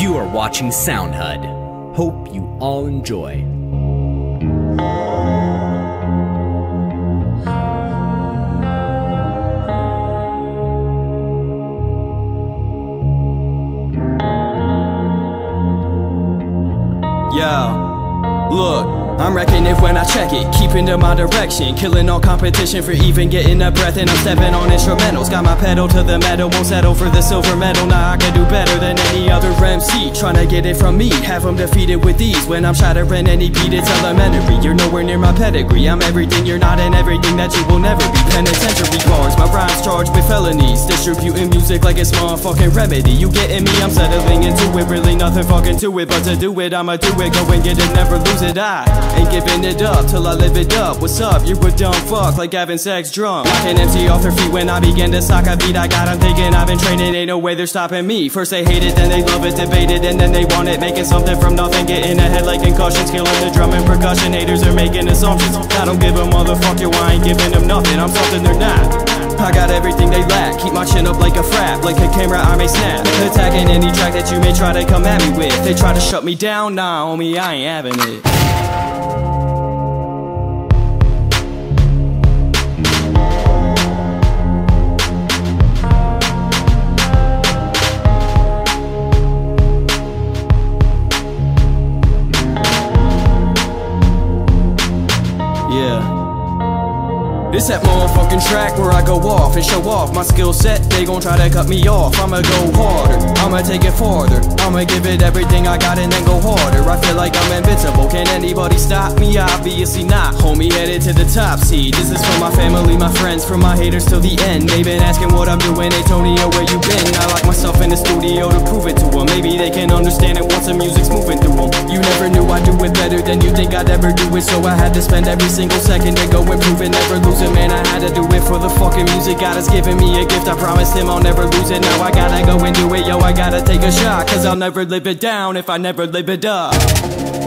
You are watching SoundHud. Hope you all enjoy. Yo, look. I'm wrecking it when I check it, keeping to my direction. Killing all competition for even getting a breath. And I'm stepping on instrumentals, got my pedal to the metal. Won't settle for the silver medal, now I can do better than any other MC Trying to get it from me, have them defeated with ease. When I'm shattering any beat, it's elementary. You're nowhere near my pedigree, I'm everything. You're not And everything that you will never be. Penitentiary bars, my rhymes charged with felonies. Distributing music like it's motherfucking remedy. You getting me, I'm settling into it. Really nothing fucking to it, but to do it, I'ma do it. Go and get it, never lose it, I Ain't giving it up till I live it up. What's up? You're a dumb fuck like Gavin Sex drunk. Can MC off their feet when I begin to sock a beat. I got them thinking I've been training, ain't no way they're stopping me. First they hate it, then they love it, debate it, and then they want it. Making something from nothing, getting ahead like concussions. Killing the drum and percussion, haters are making assumptions. I don't give a motherfucker, Why I ain't giving them nothing. I'm something they're not I got everything they lack. Keep my chin up like a frap Like a camera I may snap. Attacking any track that you may try to come at me with. They try to shut me down, nah homie I ain't having it This that motherfucking track where I go off and show off my skill set. They gon' try to cut me off. I'ma go harder. I'ma take it farther. I'ma give it everything I got and then go harder. I feel like I'm invincible. Can anybody stop me? Obviously not. Homie headed to the top seed. This is for my family, my friends, for my haters till the end. They been asking what I'm doing. Hey Tonio, where you been? I lock myself in the studio to prove it to them. Maybe they can understand it once the music's moving through them. You never knew I'd do it better than you think I'd ever do it. So I had to spend every single second to go improve it, never lose it, man. I had to do it for the fucking music. God has given me a gift. I promised him I'll never lose it. Now I gotta go and do it, yo. I gotta take a shot, cause I'll never live it down if I never live it up.